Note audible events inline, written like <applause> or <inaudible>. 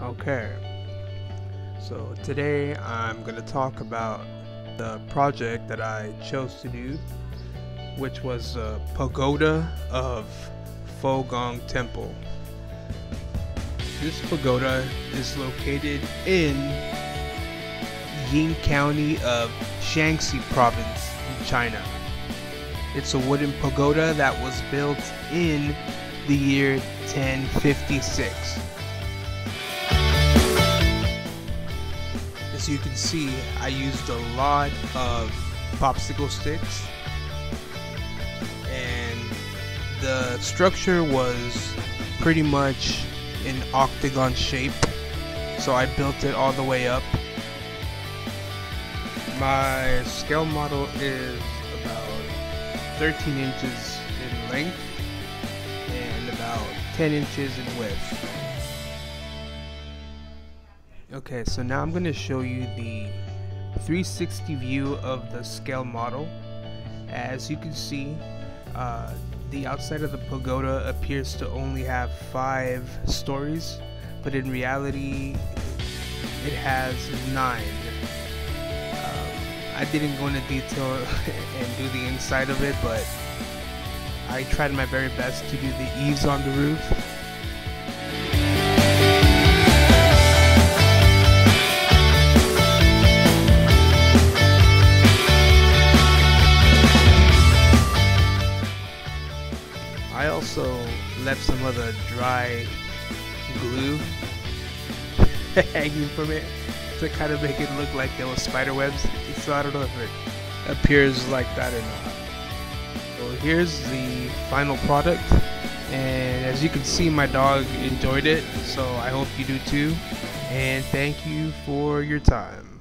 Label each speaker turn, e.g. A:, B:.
A: Okay, so today I'm going to talk about the project that I chose to do, which was a pagoda of Fogong Temple. This pagoda is located in Ying County of Shanxi Province in China. It's a wooden pagoda that was built in the year 1056. As you can see, I used a lot of popsicle sticks and the structure was pretty much an octagon shape so I built it all the way up. My scale model is about 13 inches in length and about 10 inches in width. Okay, so now I'm going to show you the 360 view of the scale model. As you can see, uh, the outside of the pagoda appears to only have five stories, but in reality, it has nine. Um, I didn't go into detail <laughs> and do the inside of it, but I tried my very best to do the eaves on the roof I also left some of the dry glue <laughs> hanging from it to kind of make it look like there was spider webs. So I don't know if it appears like that or not. So here's the final product. And as you can see, my dog enjoyed it. So I hope you do too. And thank you for your time.